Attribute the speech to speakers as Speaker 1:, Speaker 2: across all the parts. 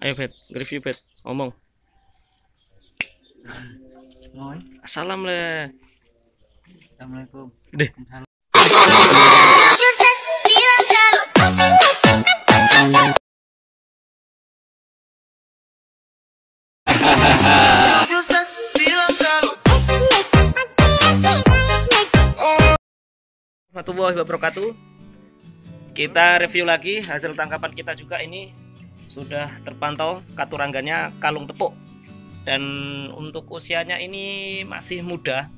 Speaker 1: Ayo Bet, review Bet, ngomong.
Speaker 2: Moi.
Speaker 1: Salam le.
Speaker 2: Assalamualaikum.
Speaker 1: Deh. warahmatullahi wabarakatuh. Kita review lagi hasil tangkapan kita juga ini sudah terpantau katurangganya kalung tepuk. Dan untuk usianya ini masih muda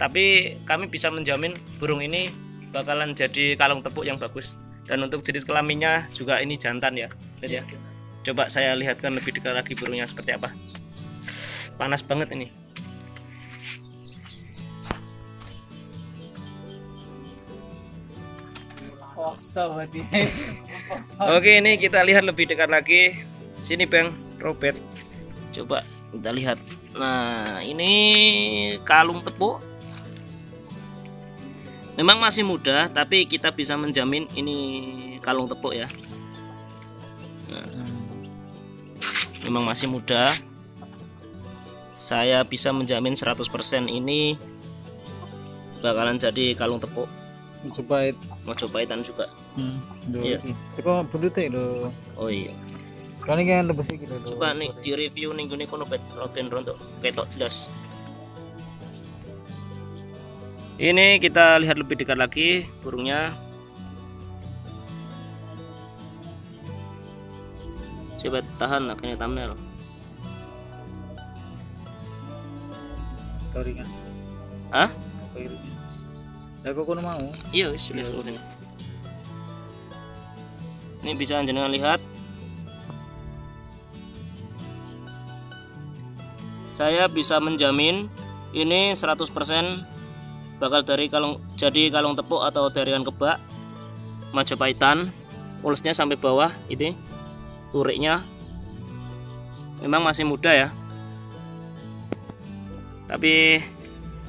Speaker 1: tapi kami bisa menjamin burung ini bakalan jadi kalung tepuk yang bagus. Dan untuk jenis kelaminnya juga ini jantan ya Bet ya. Coba saya lihatkan lebih dekat lagi burungnya seperti apa. Panas banget ini.
Speaker 2: Poso berarti.
Speaker 1: Oke ini kita lihat lebih dekat lagi. Sini Bang. Robert. Coba kita lihat. Nah ini kalung tepuk. Memang masih muda tapi kita bisa menjamin ini kalung tepuk ya. Nah, memang masih muda. Saya bisa menjamin 100% ini bakalan jadi kalung tepuk Mau cobain juga
Speaker 2: Hmm.
Speaker 1: Iya.
Speaker 2: Coba budute lho.
Speaker 1: oh iya
Speaker 2: iki kan lebih iki lho.
Speaker 1: coba nih di review nih gini kono bet roten rontok ketok jelas ini kita lihat lebih dekat lagi burungnya coba tahan akhirnya thumbnail
Speaker 2: Toringan.
Speaker 1: ah
Speaker 2: Toringan. Ya kok kono mau?
Speaker 1: iya wis sudah seluruh ini ini bisa jenengan lihat. Saya bisa menjamin ini 100% bakal dari kalung jadi kalung tepuk atau darian kebak Majapahitan pulsnya sampai bawah ini turiknya. Memang masih muda ya. Tapi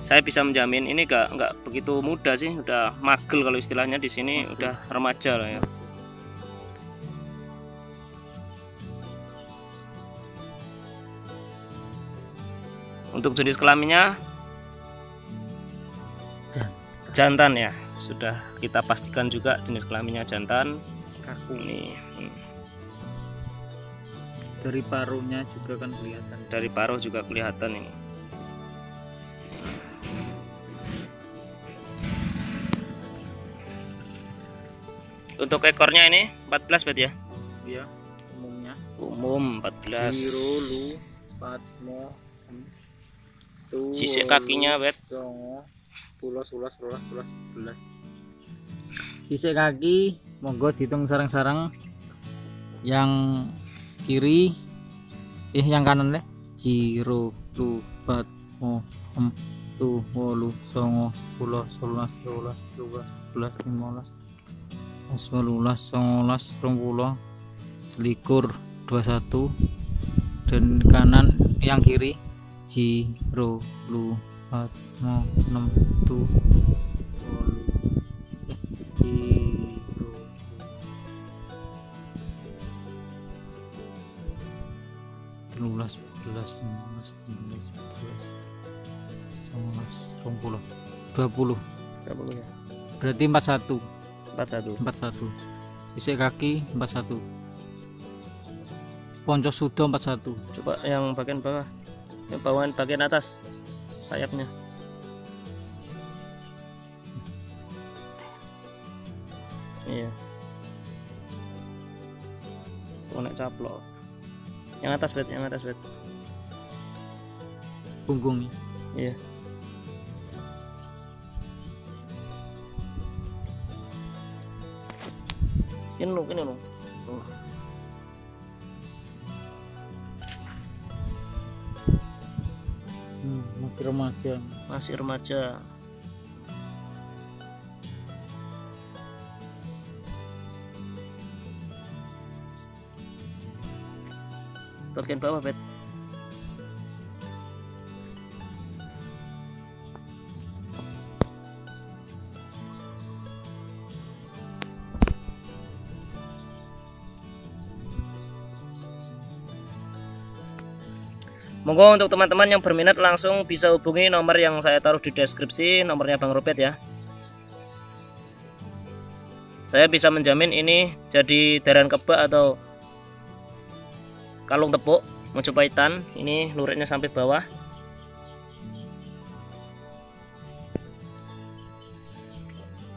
Speaker 1: saya bisa menjamin ini gak nggak begitu muda sih udah magel kalau istilahnya di sini udah remaja lah ya. Untuk jenis kelaminnya? Jantan. Ya sudah kita pastikan juga jenis kelaminnya jantan.
Speaker 2: Kaku.
Speaker 1: ini hmm,
Speaker 2: Dari paruhnya juga kan kelihatan.
Speaker 1: dari paruh juga kelihatan ini untuk ekornya ini 14 bet ya
Speaker 2: Iya. Umumnya.
Speaker 1: umum 14
Speaker 2: Biru, lu, patmo, tu,
Speaker 1: sisik kakinya bet
Speaker 2: songo, pulos, ulas, rolas, ulas, belas. Sisik kaki, monggo dihitung sarang-sarang. Yang kiri, eh yang kanan deh. Jiro, lu, pat, mo, em, tu, wolu, songo, sepuluh, sebelas, sebelas, sebelas, sebelas, lima belas, sebelas, songolas, rongpulo, selikur, dua satu, dan kanan yang kiri Jiro lu empat mau enam tu wolu eh Jiro telulas belas enam belas belas dua puluh dua puluh
Speaker 1: berapa ya
Speaker 2: berarti empat satu.
Speaker 1: 41
Speaker 2: empat satu. Sisik kaki empat satu. Ponco sudo empat satu.
Speaker 1: Coba yang bagian bawah. Yang bawahan bagian atas. Sayapnya. Iya. Konek caplok. Yang atas bet. Yang atas bet.
Speaker 2: Punggungnya
Speaker 1: iya ini lu ini lu Tuh.
Speaker 2: hmm, masih remaja
Speaker 1: masih remaja. Bagian bawah bet Monggo untuk teman-teman yang berminat langsung bisa hubungi nomor yang saya taruh di deskripsi, nomornya Bang Robet ya. Saya bisa menjamin ini jadi daran kebak atau kalung tepuk Mojopaitan. Ini luritnya sampai bawah.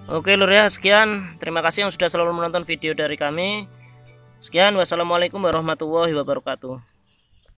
Speaker 1: Oke lur ya, sekian. Terima kasih yang sudah selalu menonton video dari kami. Sekian, wassalamualaikum warahmatullahi wabarakatuh.